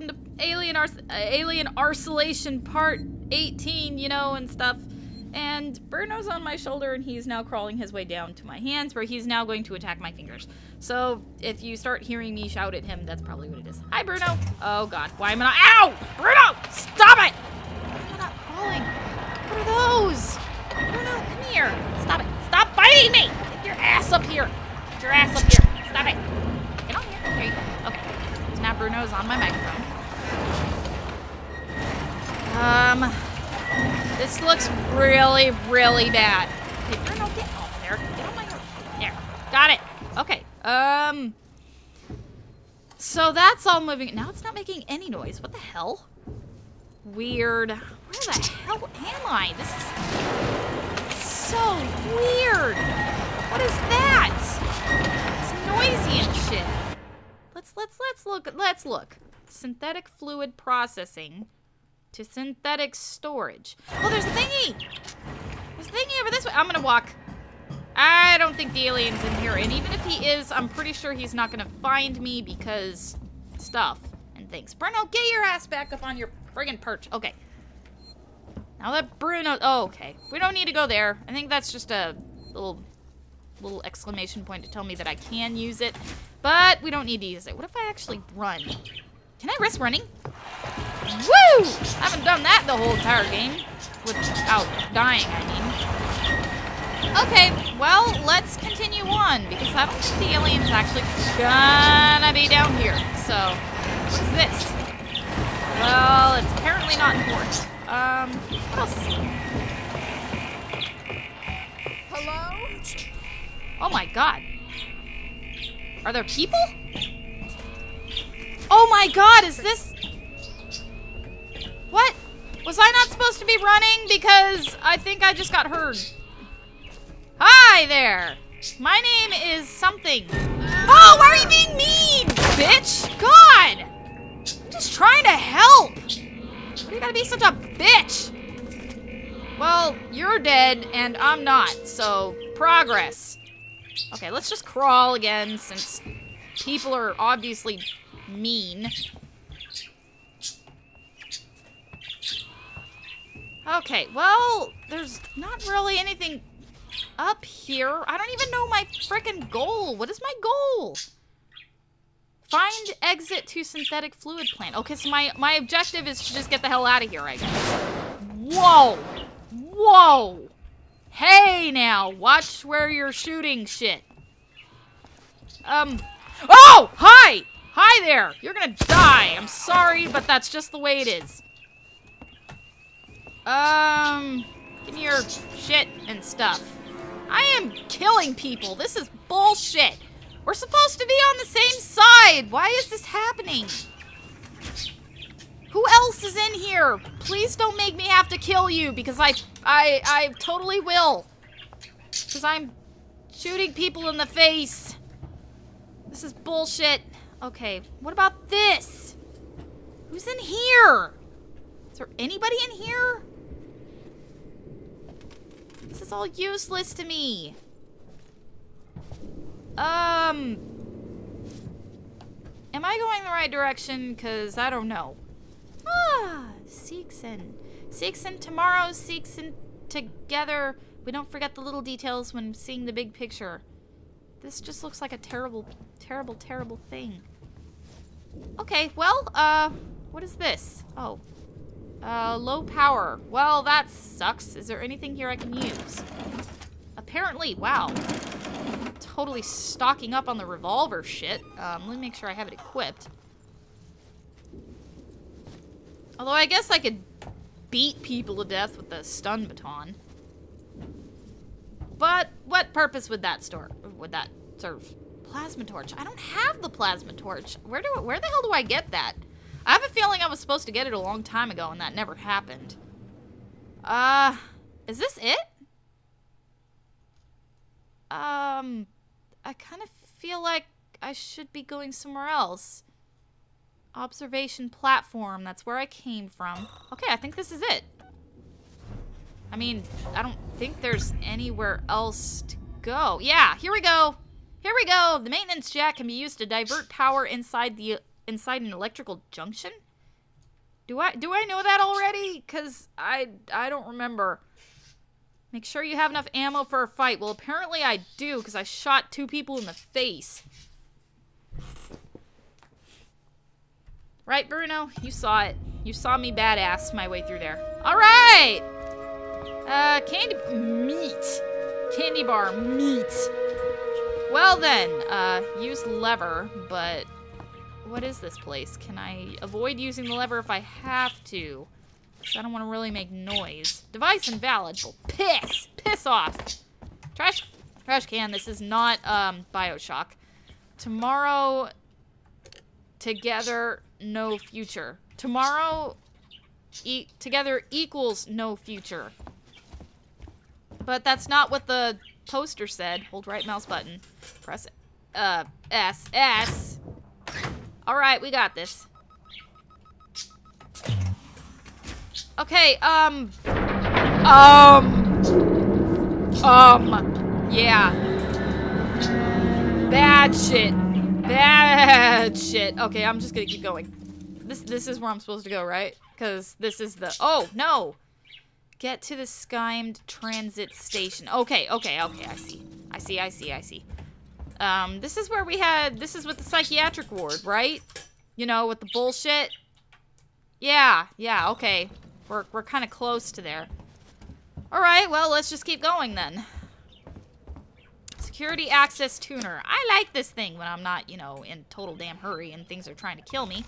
welcome to Alien Ars- uh, Alien Arsolation Part 18, you know, and stuff. And Bruno's on my shoulder, and he's now crawling his way down to my hands, where he's now going to attack my fingers. So if you start hearing me shout at him, that's probably what it is. Hi, Bruno. Oh God, why am I not? Ow, Bruno, stop it! Why am I not crawling? What are those? Bruno, come here. Stop it. Stop biting me. Get your ass up here. Get your ass up here. Stop it. Get on here. Go. Okay. So now Bruno's on my microphone. Um, this looks really, really bad. Okay, get off there. Get on my There. Got it. Okay. Um. So that's all moving. Now it's not making any noise. What the hell? Weird. Where the hell am I? This is so weird. What is that? It's noisy and shit. Let's let's let's look. Let's look. Synthetic fluid processing to synthetic storage. Oh, there's a thingy. There's a thingy over this way. I'm gonna walk. I don't think the alien's in here, and even if he is, I'm pretty sure he's not gonna find me because stuff and things. Bruno, get your ass back up on your friggin' perch. Okay. Now that Bruno, oh, okay. We don't need to go there. I think that's just a little, little exclamation point to tell me that I can use it, but we don't need to use it. What if I actually run? Can I risk running? Woo! I haven't done that the whole entire game. Without dying, I mean. Okay, well, let's continue on, because I don't think the alien's actually gonna be down here. So, what is this? Well, it's apparently not important. Um, what else? Hello? Oh my god. Are there people? Oh my god, is this... Was I not supposed to be running? Because I think I just got heard. Hi there. My name is something. Oh, why are you being mean, bitch? God. I'm just trying to help. Why you gotta be such a bitch? Well, you're dead and I'm not, so progress. Okay, let's just crawl again since people are obviously mean. Okay, well, there's not really anything up here. I don't even know my freaking goal. What is my goal? Find exit to synthetic fluid plant. Okay, so my, my objective is to just get the hell out of here, I guess. Whoa! Whoa! Hey now, watch where you're shooting shit. Um, oh! Hi! Hi there! You're gonna die. I'm sorry, but that's just the way it is. Um, give me your shit and stuff. I am killing people. This is bullshit. We're supposed to be on the same side. Why is this happening? Who else is in here? Please don't make me have to kill you because I I I totally will. Cuz I'm shooting people in the face. This is bullshit. Okay, what about this? Who's in here? Is there anybody in here? This is all useless to me. Um... Am I going the right direction? Because I don't know. Ah, Seegson. Seegson tomorrow, Seegson together. We don't forget the little details when seeing the big picture. This just looks like a terrible, terrible, terrible thing. Okay, well, uh, what is this? Oh. Uh, low power. Well, that sucks. Is there anything here I can use? Apparently, wow. Totally stocking up on the revolver shit. Um, let me make sure I have it equipped. Although I guess I could beat people to death with the stun baton. But what purpose would that store would that serve? Plasma torch. I don't have the plasma torch. Where do where the hell do I get that? I have a feeling I was supposed to get it a long time ago and that never happened. Uh, is this it? Um, I kind of feel like I should be going somewhere else. Observation platform, that's where I came from. Okay, I think this is it. I mean, I don't think there's anywhere else to go. Yeah, here we go. Here we go. The maintenance jack can be used to divert power inside the inside an electrical junction. Do I do I know that already? Cause I I don't remember. Make sure you have enough ammo for a fight. Well, apparently I do, because I shot two people in the face. Right, Bruno? You saw it. You saw me badass my way through there. All right! Uh, candy... Meat. Candy bar meat. Well then, uh, use lever, but... What is this place? Can I avoid using the lever if I have to? I don't want to really make noise. Device invalid. Well, piss! Piss off! Trash, trash can. This is not um, Bioshock. Tomorrow, together, no future. Tomorrow, e together equals no future. But that's not what the poster said. Hold right mouse button. Press uh, S. S. Alright, we got this. Okay, um... Um... Um... Yeah. Bad shit. Bad shit. Okay, I'm just gonna keep going. This this is where I'm supposed to go, right? Because this is the... Oh, no! Get to the SciMed Transit Station. Okay, okay, okay, I see. I see, I see, I see. Um, this is where we had... This is with the psychiatric ward, right? You know, with the bullshit? Yeah, yeah, okay. We're, we're kind of close to there. Alright, well, let's just keep going then. Security access tuner. I like this thing when I'm not, you know, in total damn hurry and things are trying to kill me.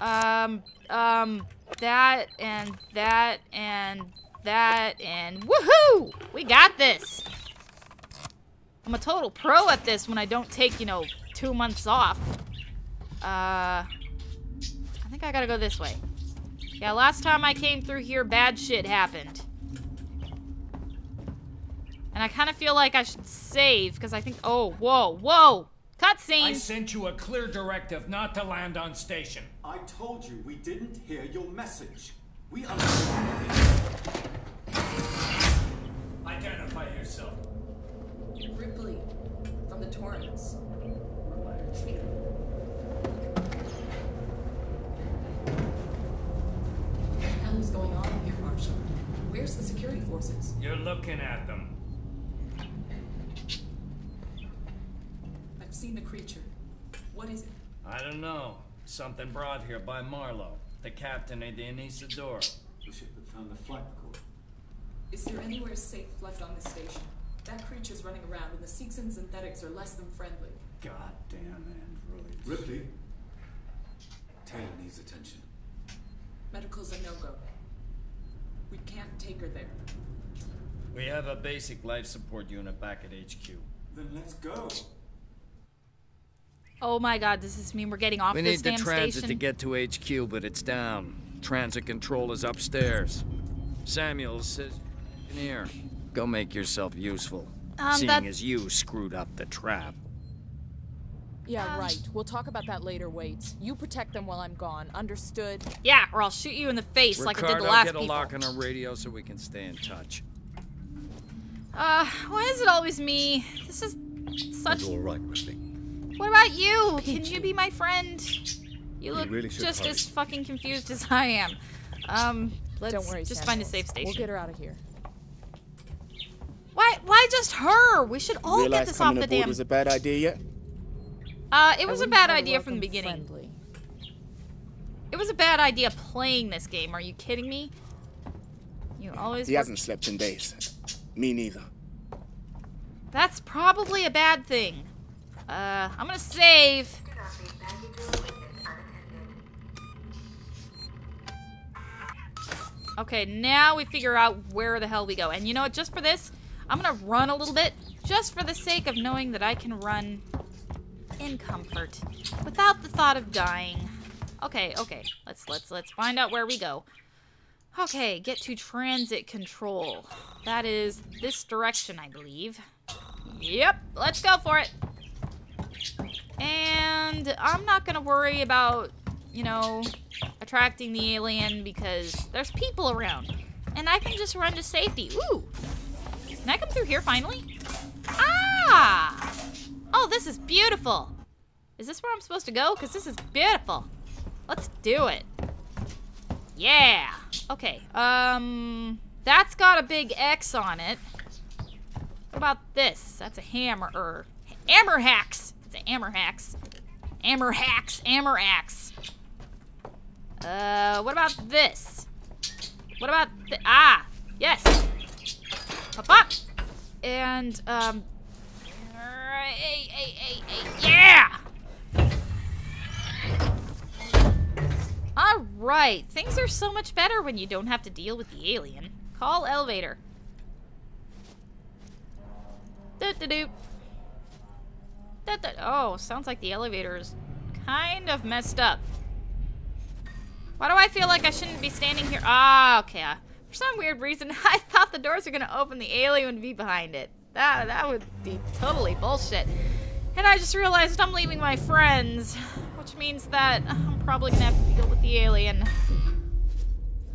Um, um, that and that and that and woohoo! We got this! I'm a total pro at this when I don't take, you know, two months off. Uh, I think I gotta go this way. Yeah, last time I came through here, bad shit happened. And I kind of feel like I should save, because I think... Oh, whoa, whoa! Cutscene! I sent you a clear directive not to land on station. I told you we didn't hear your message. We understand Identify yourself. Ripley, from the Torrens. What? Hell is going on here, Marshal? Where's the security forces? You're looking at them. I've seen the creature. What is it? I don't know. Something brought here by Marlowe, the captain of the Anesidora. The ship that found the flight record. Is there anywhere safe left on this station? That creature's running around and the Seegson synthetics are less than friendly. Goddamn androids. Ripley. Taylor needs attention. Medical's a no-go. We can't take her there. We have a basic life support unit back at HQ. Then let's go. Oh my god, does this mean we're getting off we this damn station? We need the transit to get to HQ, but it's down. Transit control is upstairs. Samuel says, engineer, go make yourself useful. Um, seeing that... as you screwed up the trap. Yeah, um, right. We'll talk about that later, Waits. You protect them while I'm gone. Understood? Yeah, or I'll shoot you in the face Ricardo, like I did the last get a people. lock on our radio so we can stay in touch. Uh, why is it always me? This is such... It's all right, Ripley. What about you? Can you be my friend? You look really just hurry. as fucking confused as I am. Um, let's Don't worry, just Samuels. find a safe station. We'll get her out of here. Why? Why just her? We should all get this off the damn. was a bad idea yet? Uh, it was a bad idea from the beginning. Friendly. It was a bad idea playing this game. Are you kidding me? You always. He hasn't slept in days. Me neither. That's probably a bad thing. Uh, I'm gonna save. Okay, now we figure out where the hell we go. And you know what? Just for this, I'm gonna run a little bit. Just for the sake of knowing that I can run in comfort, without the thought of dying. Okay, okay, let's let's let's find out where we go. Okay, get to transit control. That is this direction, I believe. Yep, let's go for it. And I'm not gonna worry about, you know, attracting the alien because there's people around. And I can just run to safety. Ooh! Can I come through here finally? Ah! Oh, this is beautiful. Is this where I'm supposed to go? Because this is beautiful. Let's do it. Yeah. Okay. Um, that's got a big X on it. What about this? That's a hammer. Er, hammer hacks. It's a hammer hacks. Hammer hacks. Hammer axe. Uh, what about this? What about the ah? Yes. Pop up. And um. Hey, hey, hey, hey, yeah. All right, things are so much better when you don't have to deal with the alien. Call elevator. Do do do. Da, da. Oh, sounds like the elevator is kind of messed up. Why do I feel like I shouldn't be standing here? Ah, okay. For some weird reason, I thought the doors were gonna open, the alien would be behind it. That that would be totally bullshit. And I just realized I'm leaving my friends, which means that I'm probably gonna have to deal with the alien.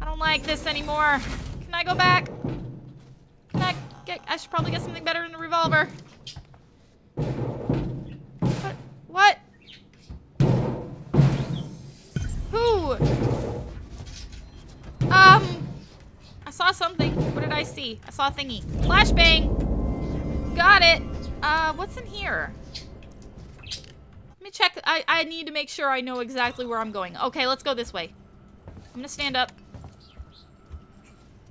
I don't like this anymore. Can I go back? Can I get? I should probably get something better than a revolver. What? What? Who? Saw something. What did I see? I saw a thingy. Flashbang. Got it. Uh, what's in here? Let me check. I, I need to make sure I know exactly where I'm going. Okay, let's go this way. I'm gonna stand up.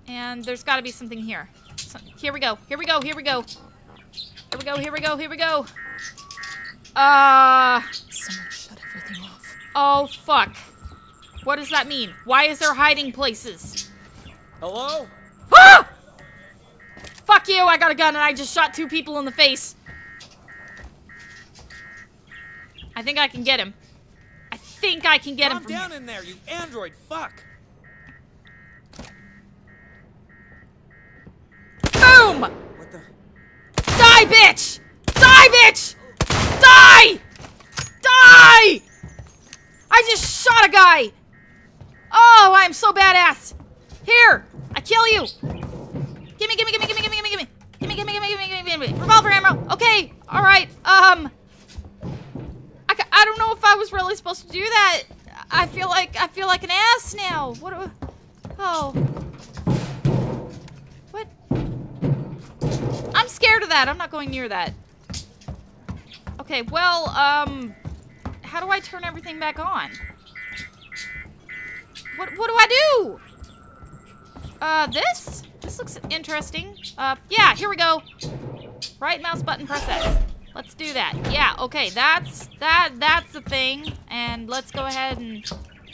And there's gotta be something here. So, here we go. Here we go. Here we go. Here we go. Here we go. Here we go. Uh. Someone shut everything off. Oh, fuck. What does that mean? Why is there hiding places? Hello? Ah! Fuck you, I got a gun and I just shot two people in the face. I think I can get him. I think I can get Calm him from down here. in there, you android fuck! Boom! What the? Die, bitch! Die, bitch! Die! Die! I just shot a guy! Oh, I'm so badass! Here! I kill you! Gimme, gimme, gimme, gimme, gimme, gimme, gimme! Gimme, gimme, gimme, gimme, gimme, gimme! Revolver ammo! Okay, alright, um... I, I don't know if I was really supposed to do that. I feel like, I feel like an ass now. What do Oh. What? I'm scared of that. I'm not going near that. Okay, well, um, how do I turn everything back on? What, what do I do? Uh, this? This looks interesting. Uh, yeah, here we go. Right mouse button, press. Let's do that. Yeah, okay, that's, that, that's the thing. And let's go ahead and,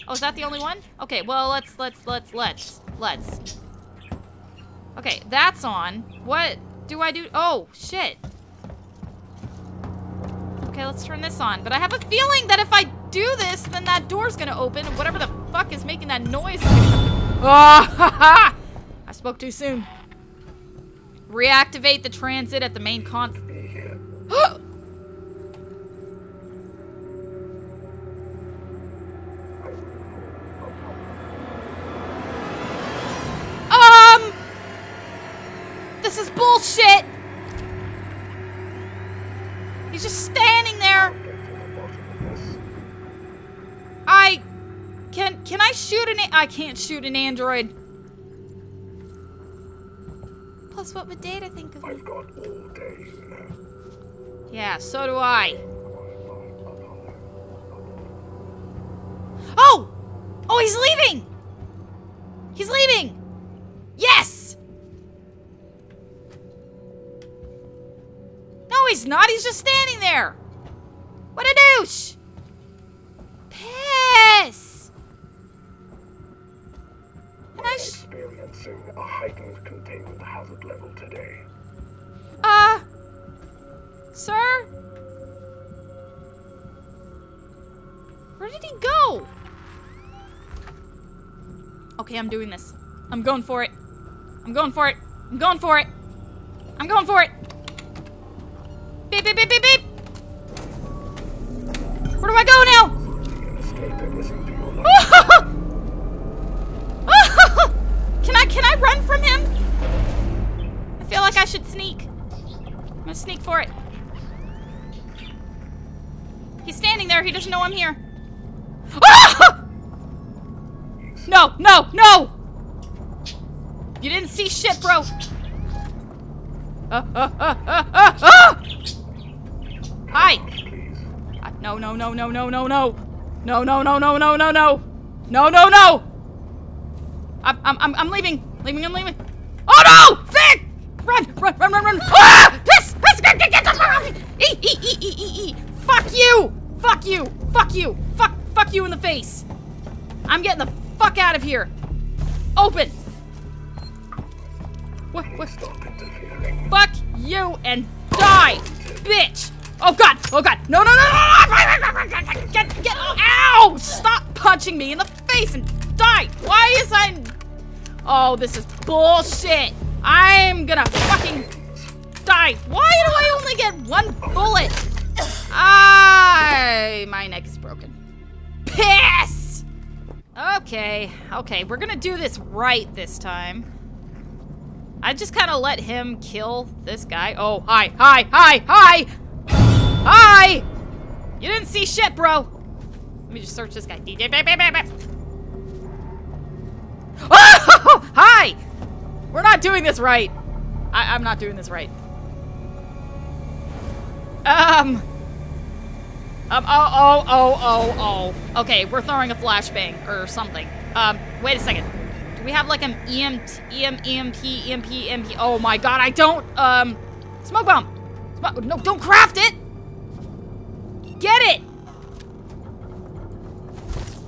oh, is that the only one? Okay, well, let's, let's, let's, let's, let's. Okay, that's on. What do I do? Oh, shit. Okay, let's turn this on. But I have a feeling that if I do this, then that door's gonna open, and whatever the fuck is making that noise. Ah, ha, ha! Spoke too soon. Reactivate the transit at the main con. um. This is bullshit. He's just standing there. I can can I shoot an? I can't shoot an android. Plus, what would Data think of me? I've got all day, you know. Yeah, so do I. Oh! Oh, he's leaving! He's leaving! Yes! No, he's not. He's just standing there. What a douche! Experiencing a heightened containment hazard level today. Uh, sir? Where did he go? Okay, I'm doing this. I'm going for it. I'm going for it. I'm going for it. I'm going for it. Beep, beep, beep, beep, beep. Where do I go now? Should sneak. I'm gonna sneak for it. He's standing there. He doesn't know I'm here. Ah! No, no, no! You didn't see shit, bro. Uh, uh, uh, uh, uh! Hi. No, no, no, no, no, no, no. No, no, no, no, no, no, no. No, no, no. I'm, I'm, I'm leaving. Leaving, I'm leaving. No! Run, run, run, run. Ah! Piss! Piss! Get, get, get, get, e, e, e, e, e, e. Fuck you! Fuck you! Fuck you! Fuck, fuck you in the face. I'm getting the fuck out of here. Open. What, what? Fuck you and die, bitch! Oh god! Oh god! No, no, no, no! Get, get, ow! Stop punching me in the face and die! Why is I... Oh, this is bullshit! I'm gonna fucking die! Why do I only get one bullet? I... My neck is broken. Piss! Okay, okay, we're gonna do this right this time. I just kind of let him kill this guy. Oh, hi, hi, hi, hi! Hi! You didn't see shit, bro. Let me just search this guy. Oh! We're not doing this right. I I'm not doing this right. Um... Um, oh, oh, oh, oh, oh. Okay, we're throwing a flashbang or something. Um, wait a second Do we have like an EMT, EM, EMP, EMP, EMP? Oh my god, I don't, um, smoke bomb. No, don't craft it. Get it.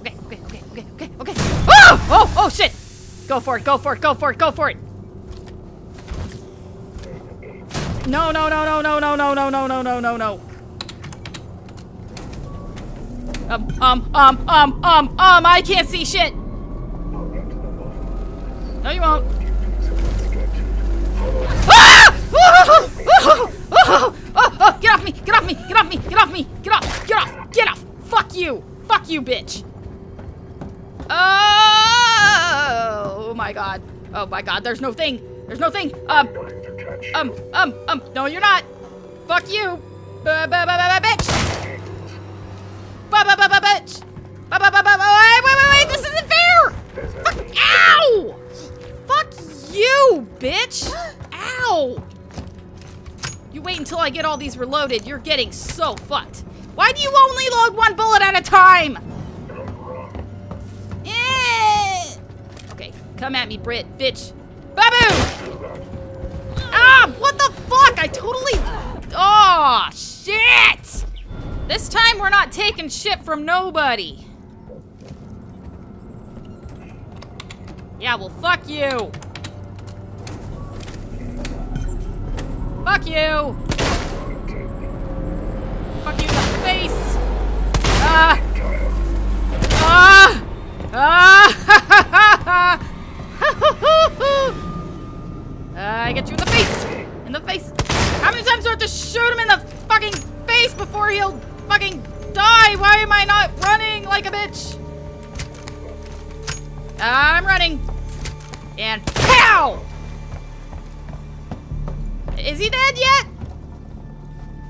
Okay, okay, okay, okay, okay, okay. Oh, oh, oh shit. Go for it, go for it, go for it, go for it. No, no, no, no, no, no, no, no, no, no, no, no, no. Um, um, um, um, um, um, I can't see shit. No, you won't. Ah! Get off me! Get off me! Get off me! Get off me! Get off! Get off! Get off! Fuck you! Fuck you, bitch! Oh my god. Oh my god, there's no thing! There's no thing! Um, um, um, um, no you're not! Fuck you! Bitch! Ba ba ba ba bitch! Ba ba ba ba ba wait wait wait wait! This isn't fair! Fuck! Ow! Fuck you, bitch! Ow! You wait until I get all these reloaded. You're getting so fucked. Why do you only load one bullet at a time? Eh. Okay, come at me, Brit, bitch. Babu! What the fuck? I totally... Oh, shit! This time we're not taking shit from nobody. Yeah, well, fuck you. Fuck you. Fuck you in the face. Ah. Ah. Ah. I get you in the face. The face. How many times do I have to shoot him in the fucking face before he'll fucking die? Why am I not running like a bitch? I'm running. And pow! Is he dead yet?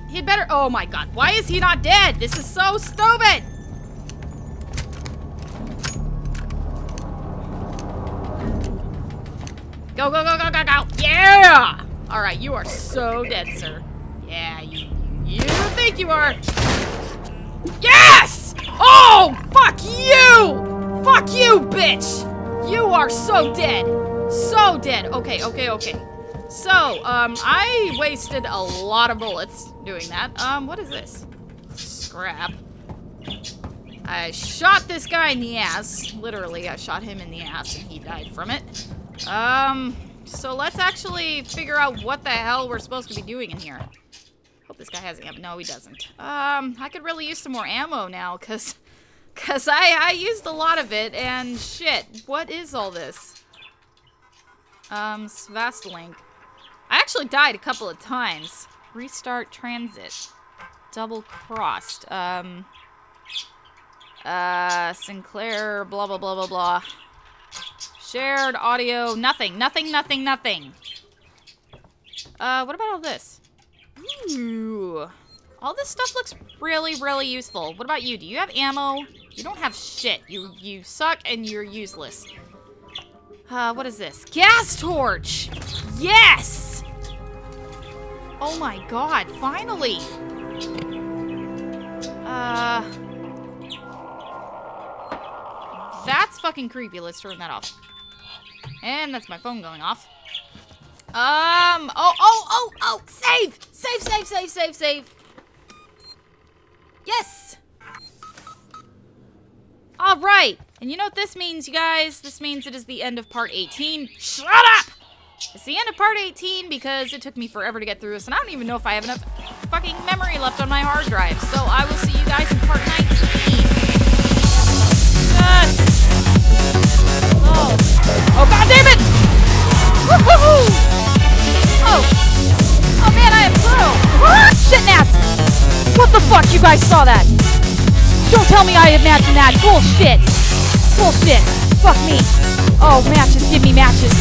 He'd better- Oh my god, why is he not dead? This is so stupid! Go, go, go, go, go, go! Yeah! Alright, you are so dead, sir. Yeah, you, you think you are. Yes! Oh, fuck you! Fuck you, bitch! You are so dead. So dead. Okay, okay, okay. So, um, I wasted a lot of bullets doing that. Um, what is this? Scrap. I shot this guy in the ass. Literally, I shot him in the ass and he died from it. Um, so let's actually figure out what the hell we're supposed to be doing in here. Hope this guy has ammo. No, he doesn't. Um, I could really use some more ammo now, because because I, I used a lot of it, and shit, what is all this? Um, SevastLink. I actually died a couple of times. Restart transit. Double crossed. Um, uh, Sinclair, blah, blah, blah, blah, blah. Shared audio, nothing, nothing, nothing, nothing. Uh, what about all this? Ooh. All this stuff looks really, really useful. What about you? Do you have ammo? You don't have shit. You you suck and you're useless. Uh, what is this? Gas torch! Yes! Oh my god, finally! Uh... That's fucking creepy. Let's turn that off. And that's my phone going off. Um, oh, oh, oh, oh, save! Save, save, save, save, save. Yes! All right. And you know what this means, you guys? This means it is the end of part 18. Shut up! It's the end of part 18 because it took me forever to get through this, and I don't even know if I have enough fucking memory left on my hard drive. So I will see you guys in part 19. Yes! Oh. Oh, god damn it! Oh. Oh man, I am through. Ah, shit ass! What the fuck? You guys saw that? Don't tell me I imagined that. Bullshit. Bullshit. Fuck me. Oh, matches. Give me matches.